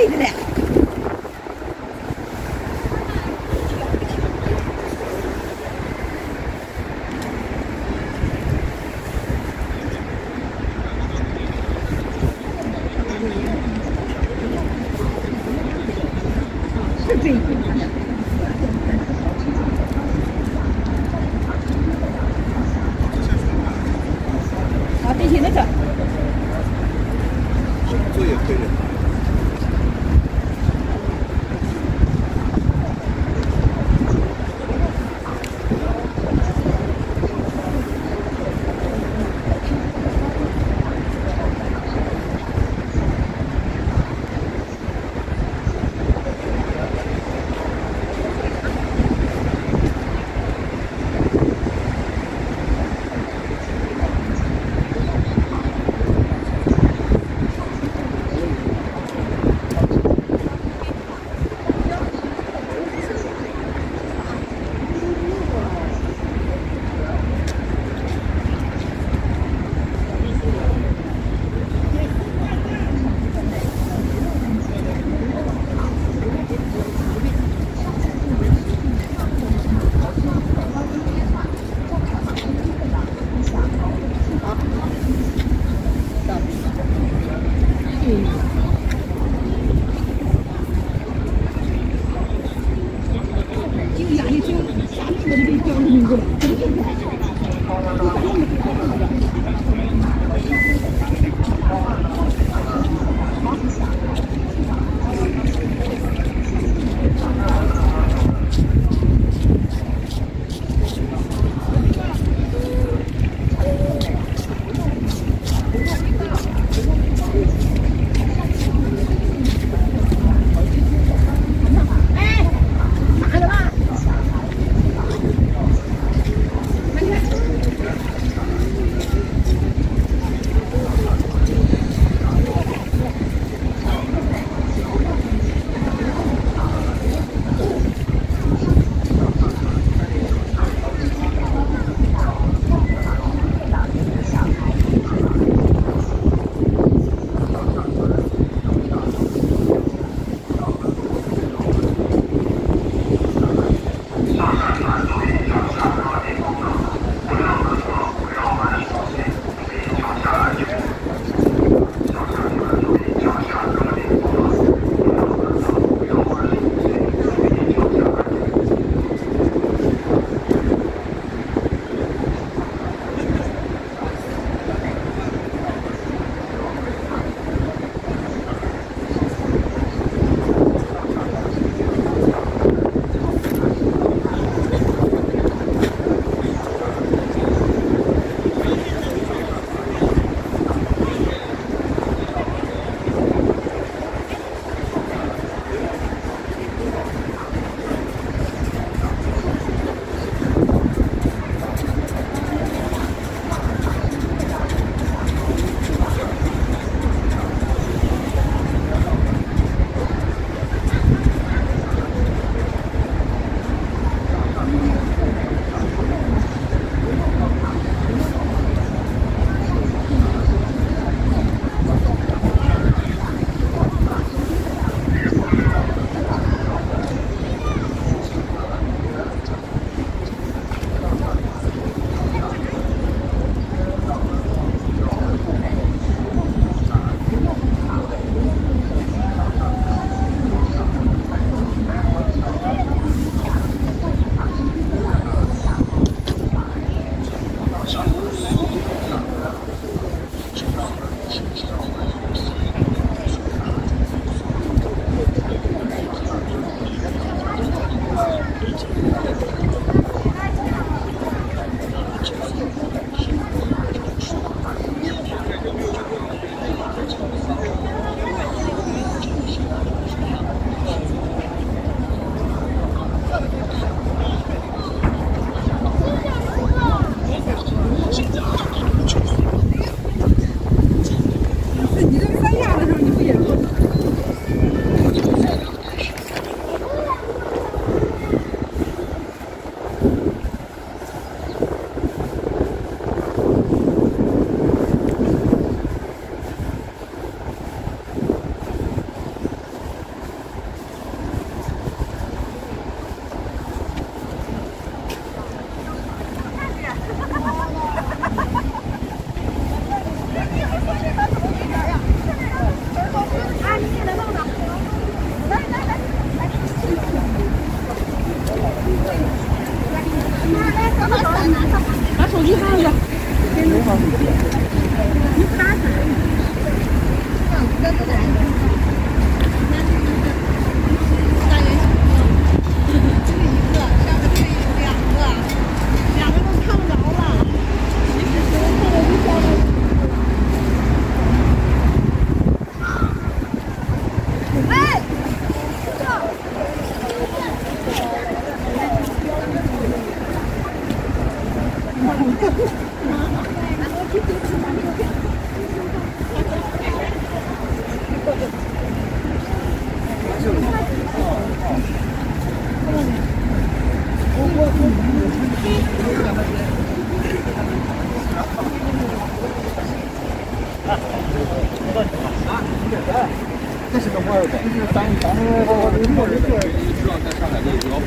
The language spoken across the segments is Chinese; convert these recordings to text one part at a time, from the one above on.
big now. please. 这是个摩尔的，这是当当摩尔的，你知道在上海的老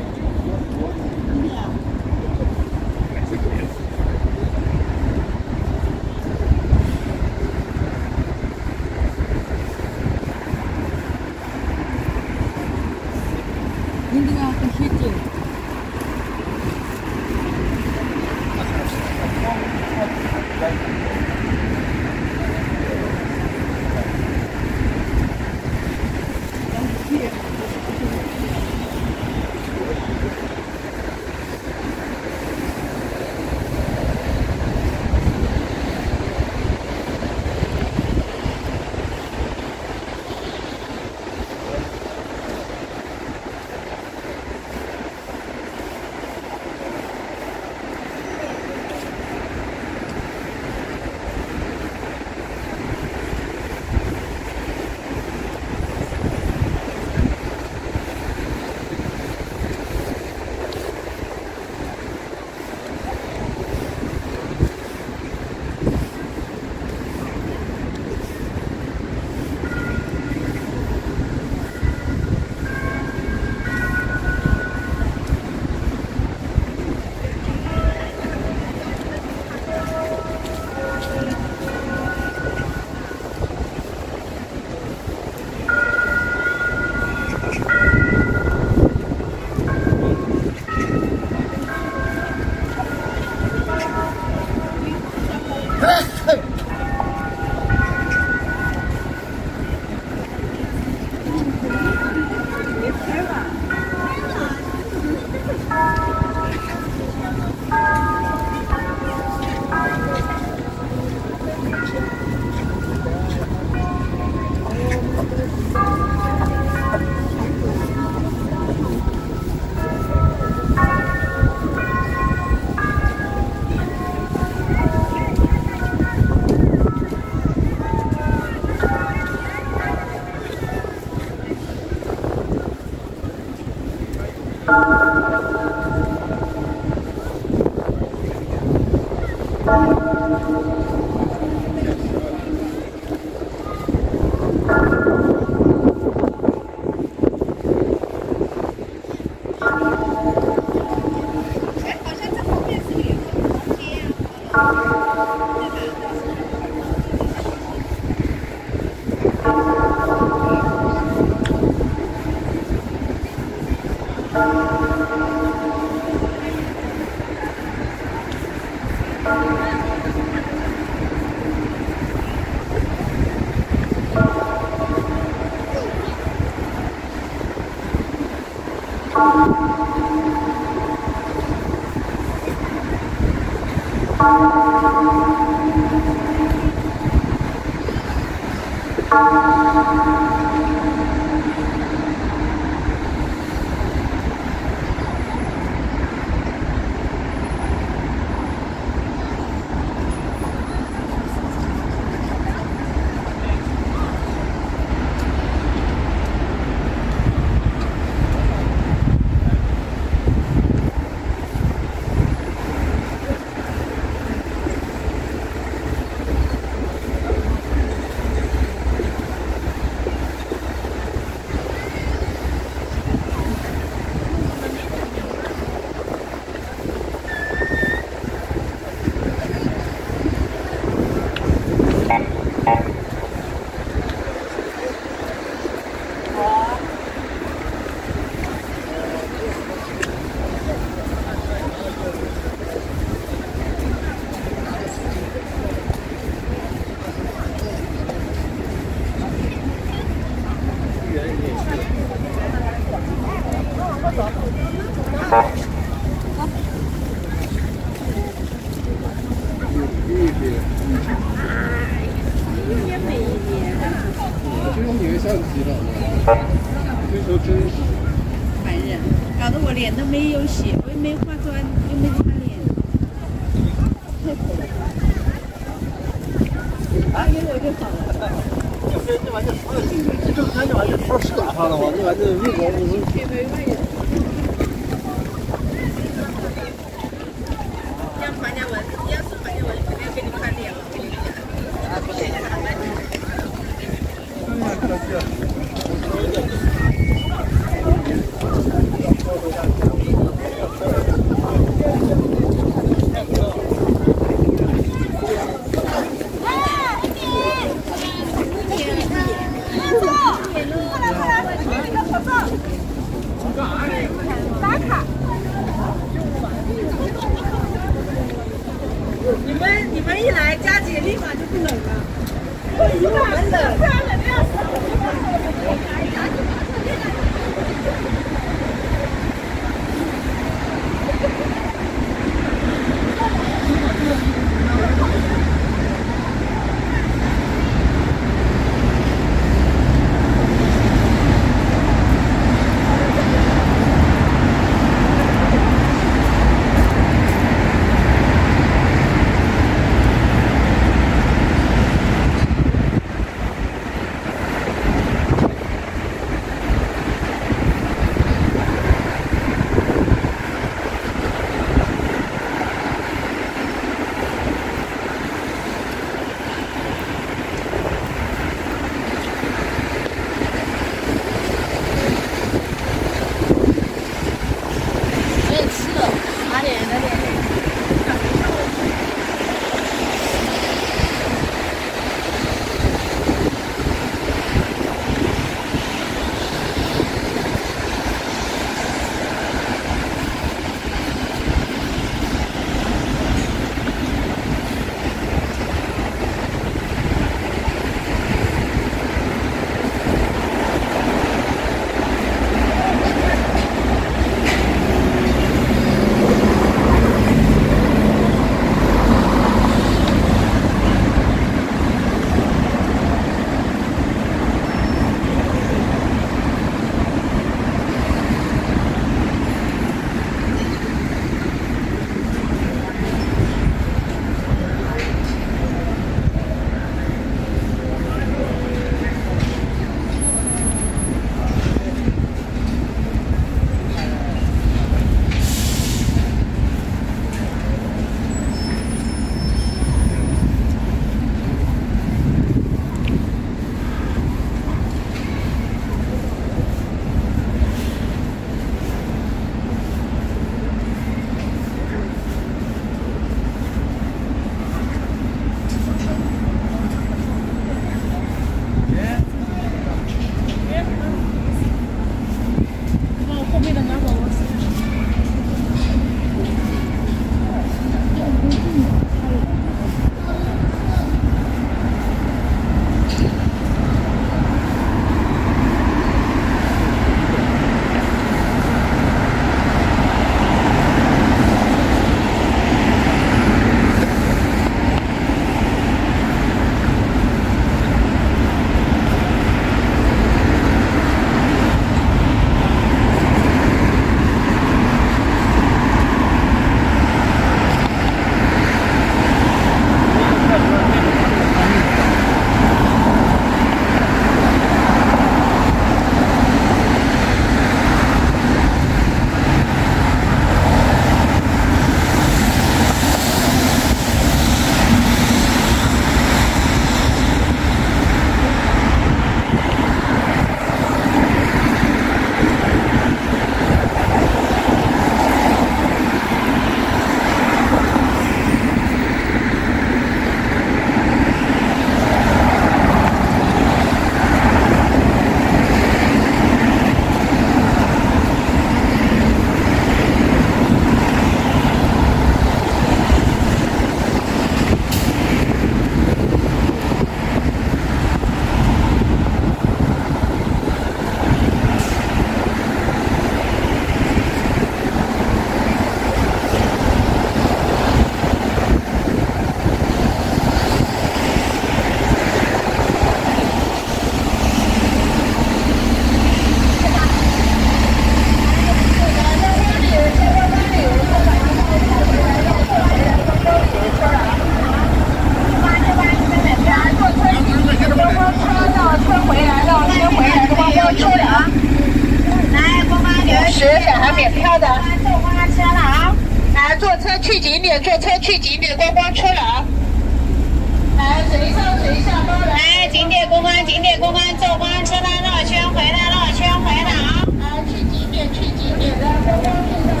位公关做官，出来绕圈回来，绕圈回来啊！啊，去景点？去景点？啊公关，公关，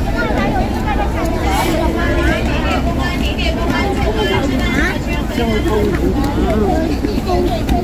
公关，公关，出来绕圈回来。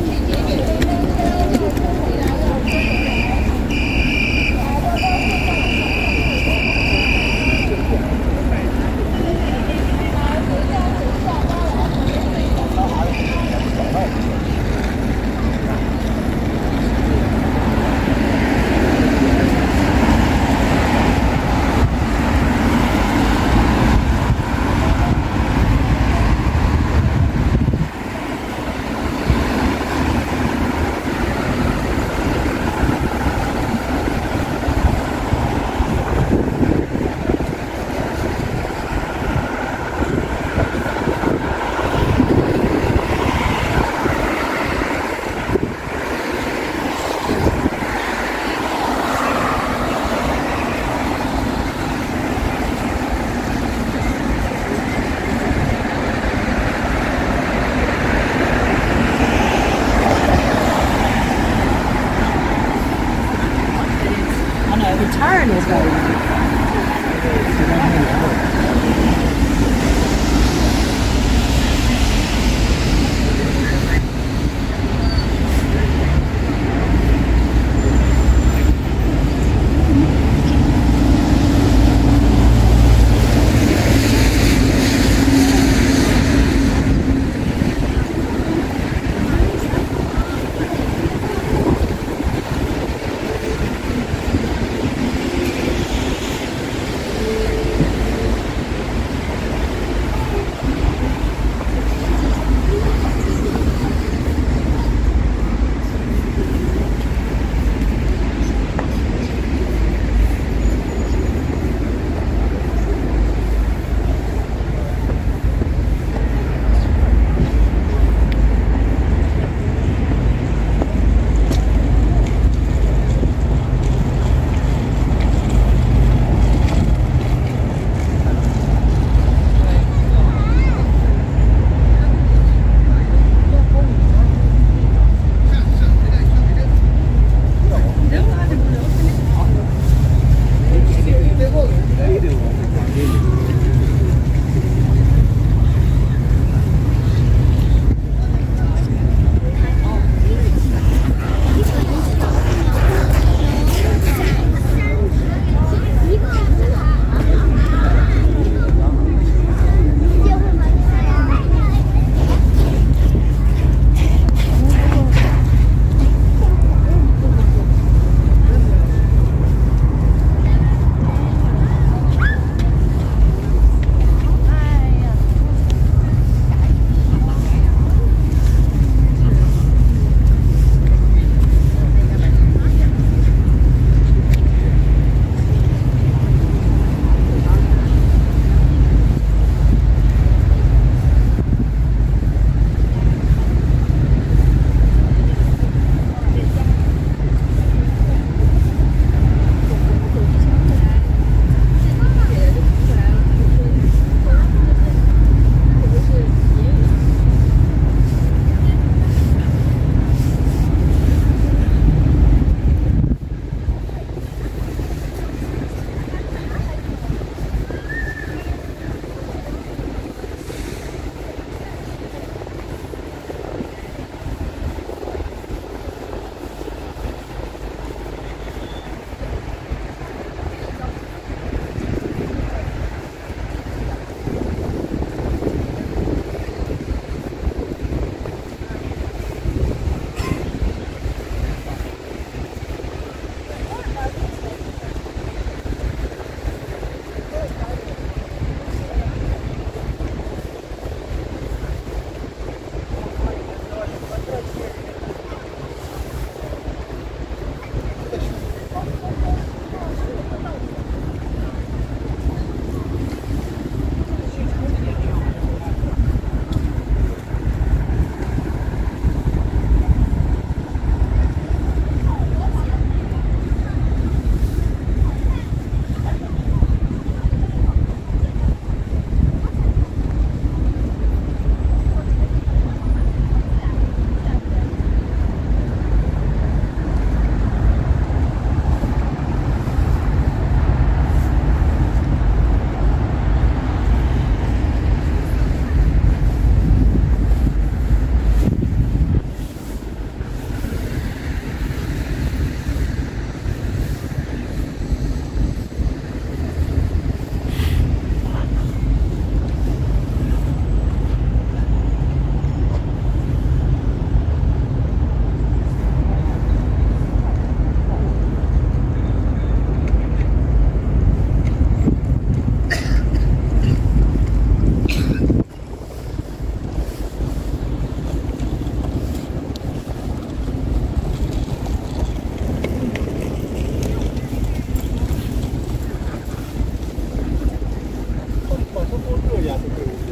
olhar para o